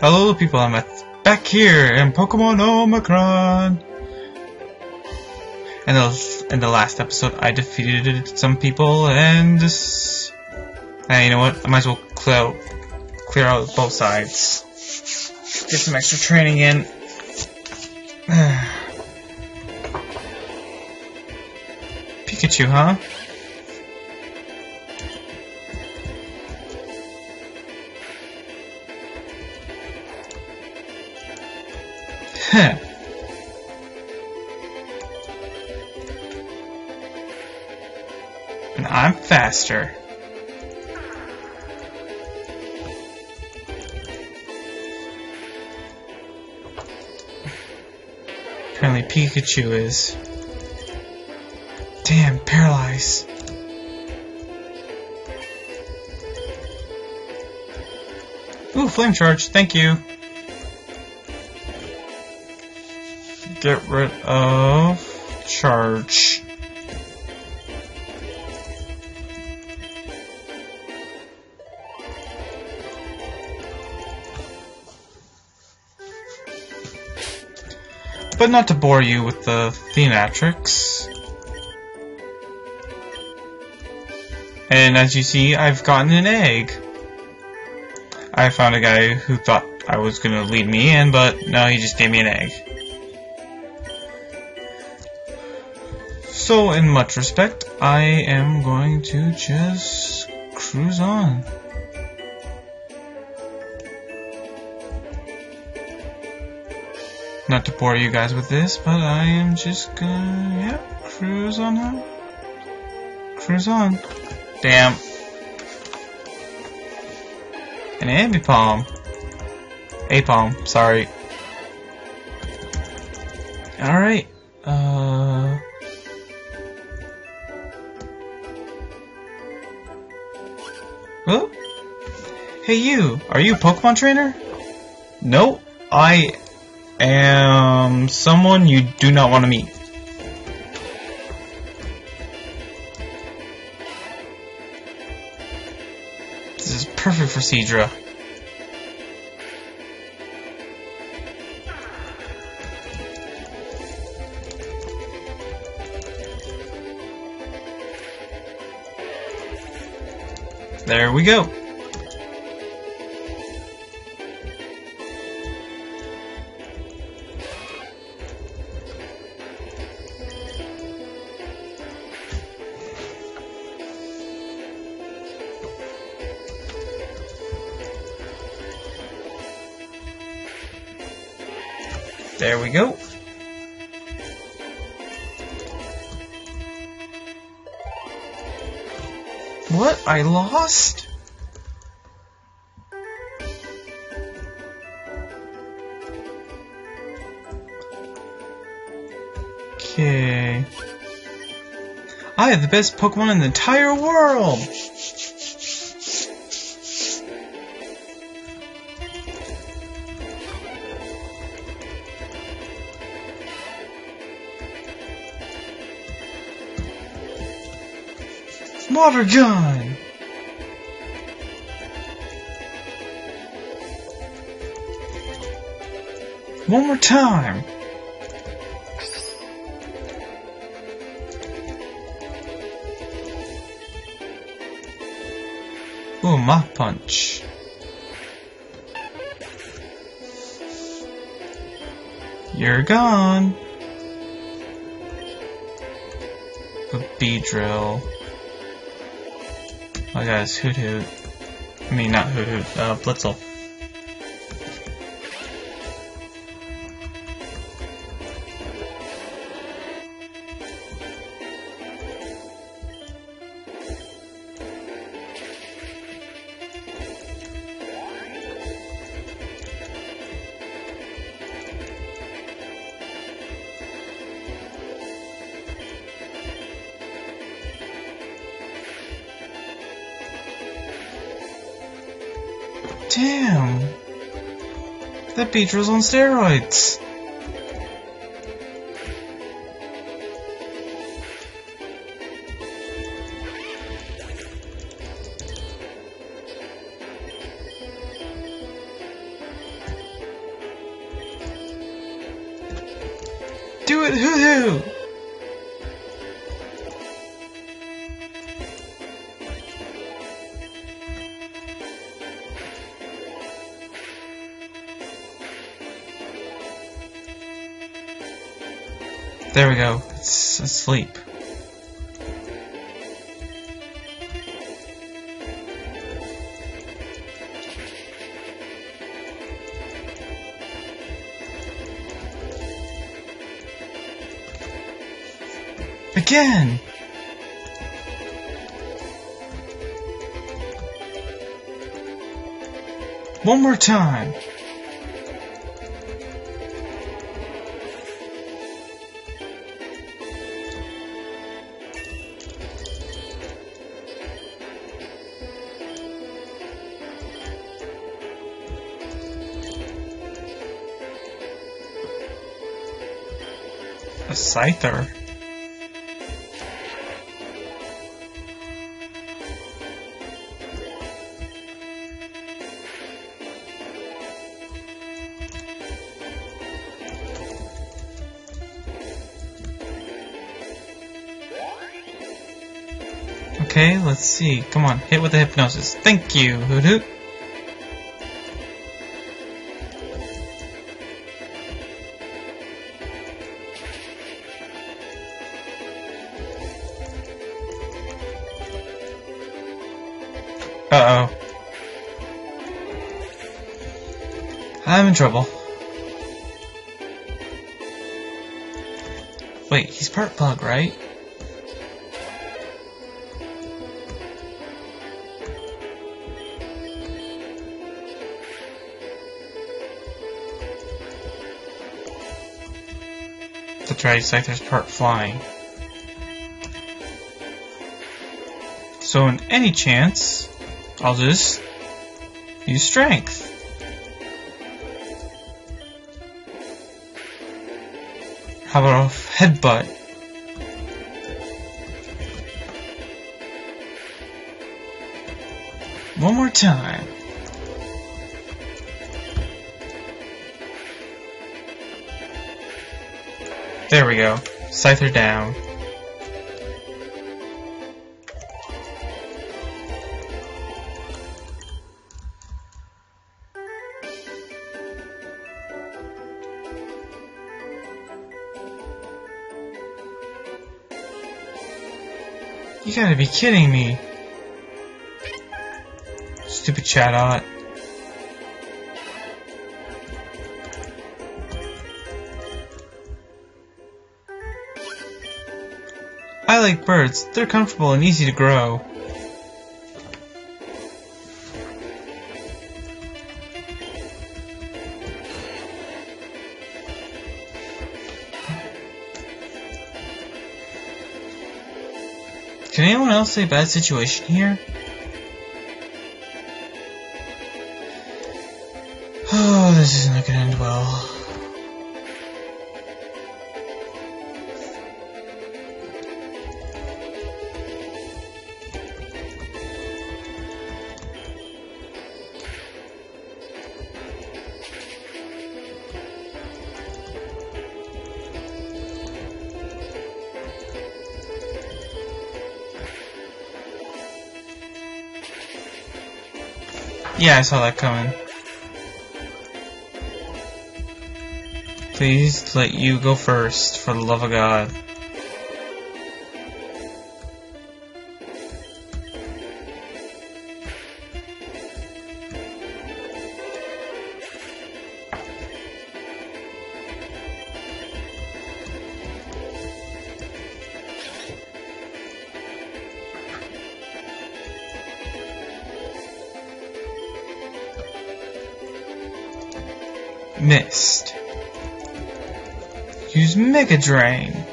Hello, people. I'm back here in Pokemon Omicron. And in the last episode, I defeated some people, and you know what? I might as well clear out, clear out both sides. Get some extra training in. Pikachu, huh? Heh. And I'm faster. Apparently Pikachu is. Damn, paralyzed. Ooh, flame charge, thank you. Get rid of charge. But not to bore you with the theatrics. And as you see, I've gotten an egg. I found a guy who thought I was gonna lead me in, but no, he just gave me an egg. So, in much respect, I am going to just cruise on. Not to bore you guys with this, but I am just gonna, yeah, cruise on out. Cruise on. Damn. An Ambipom. A palm, sorry. Hey you, are you a Pokemon trainer? No, I am someone you do not want to meet. This is perfect for Seadra. There we go. There we go. What? I lost? Okay. I have the best Pokemon in the entire world! Water gun! One more time! Ooh, Mach Punch. You're gone. The Beedrill. My guy's Hoothoot. I mean, not Hoothoot, uh, Blitzle. Damn! That Beedrill's on steroids! There we go. It's asleep. Again! One more time! A Scyther? Okay, let's see. Come on, hit with the hypnosis. Thank you, Hoothoot. Uh-oh. I'm in trouble. Wait, he's part bug, right? That's right, it's like there's part flying. So in any chance, I'll just use strength. How about a headbutt? One more time. There we go. Scyther down. You gotta be kidding me. Stupid Chatot. I like birds. They're comfortable and easy to grow. Can anyone else say a bad situation here? Yeah, I saw that coming. Please let you go first, for the love of God. Missed. Use Mega Drain.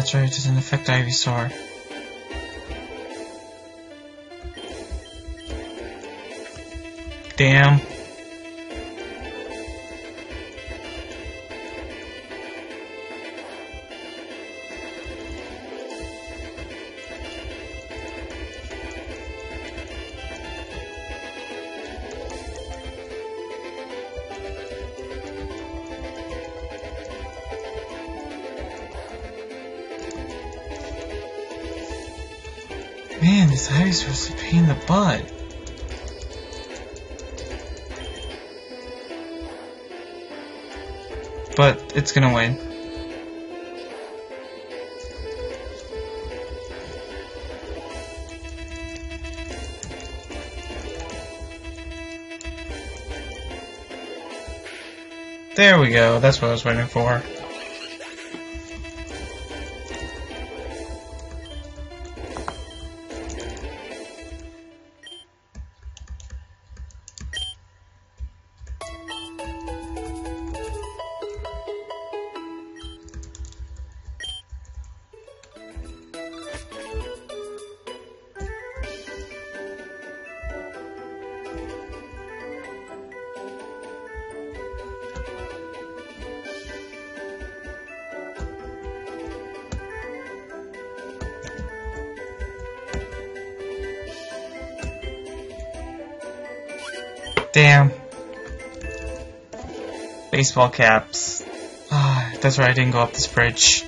That's right, it's an effect Ivysaur. Damn. Man, this highway's supposed to pain in the butt. But it's gonna win. There we go, that's what I was waiting for. Damn. Baseball caps. Ah, that's right, I didn't go up this bridge.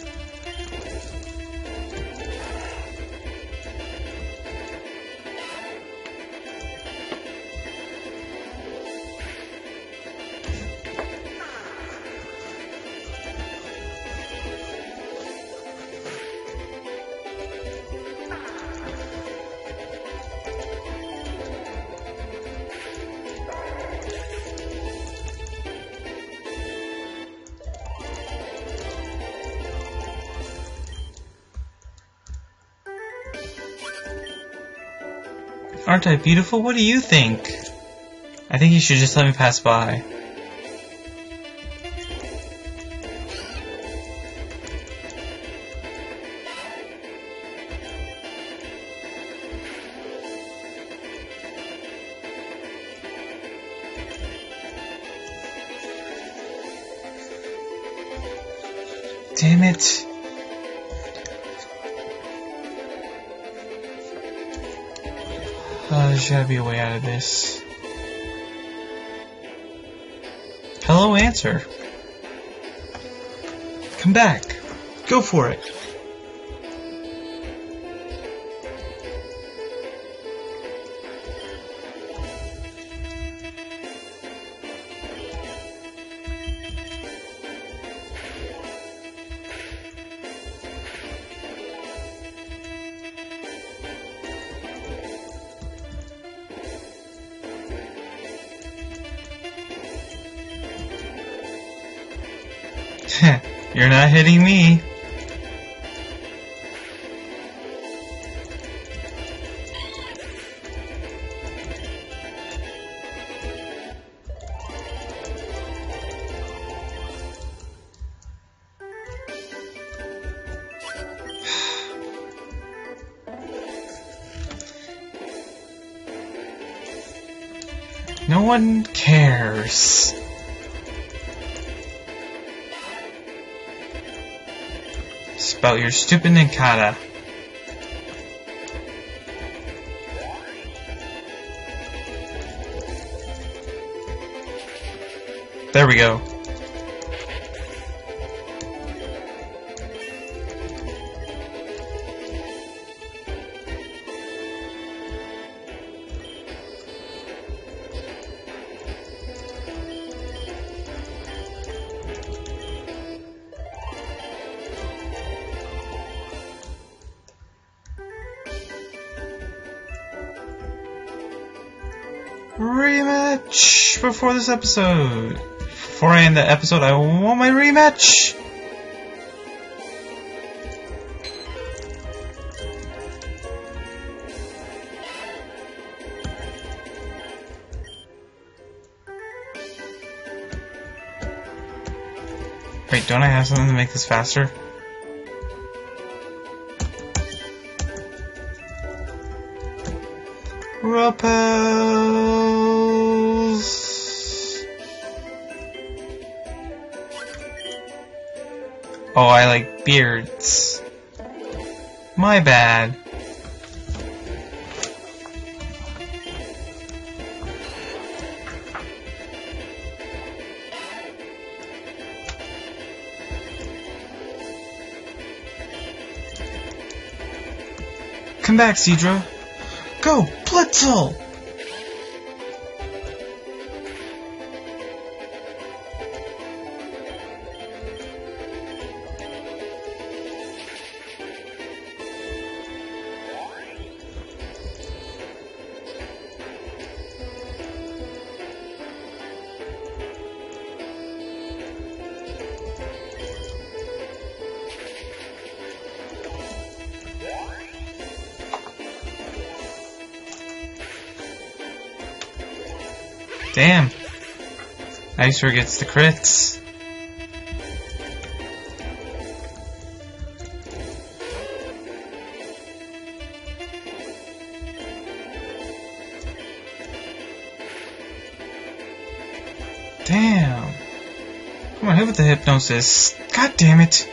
Aren't I beautiful? What do you think? I think you should just let me pass by. Hello, answer. Come back. Go for it. Hitting me. No one cares. Spout your stupid Nincada. There we go. Before this episode. Before I end the episode, I want my rematch. Wait, don't I have something to make this faster? Beards. My bad. Come back, Seadra. Go, Blitzle! Damn. Icer gets the crits. Damn. Come on, hit with the hypnosis. God damn it.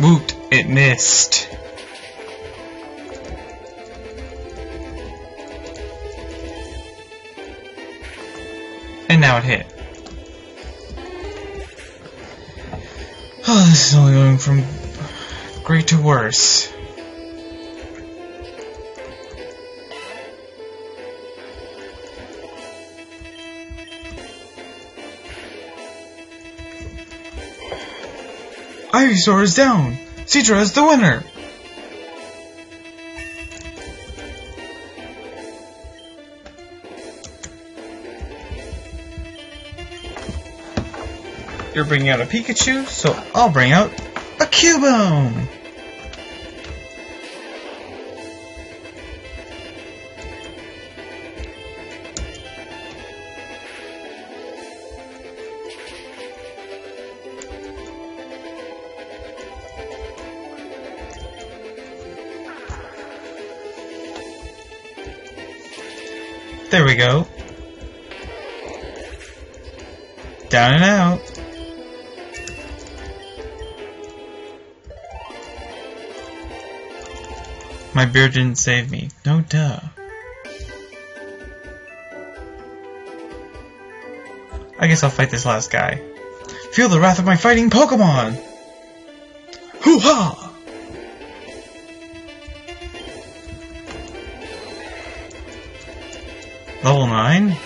Woot, it missed. Now it hit. Oh, this is only going from great to worse. Ivysaur is down! Seadra is the winner! You're bringing out a Pikachu, so I'll bring out a Cubone! There we go. Down and out. My beard didn't save me. No duh. I guess I'll fight this last guy. Feel the wrath of my fighting Pokemon! Hoo-ha! Level 9?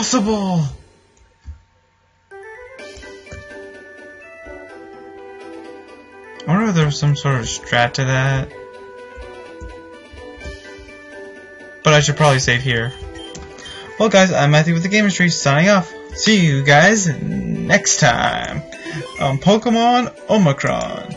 Impossible! I wonder if there's some sort of strat to that. But I should probably save here. Well guys, I'm Matthew with the GamersTree signing off. See you guys next time on Pokemon Omicron.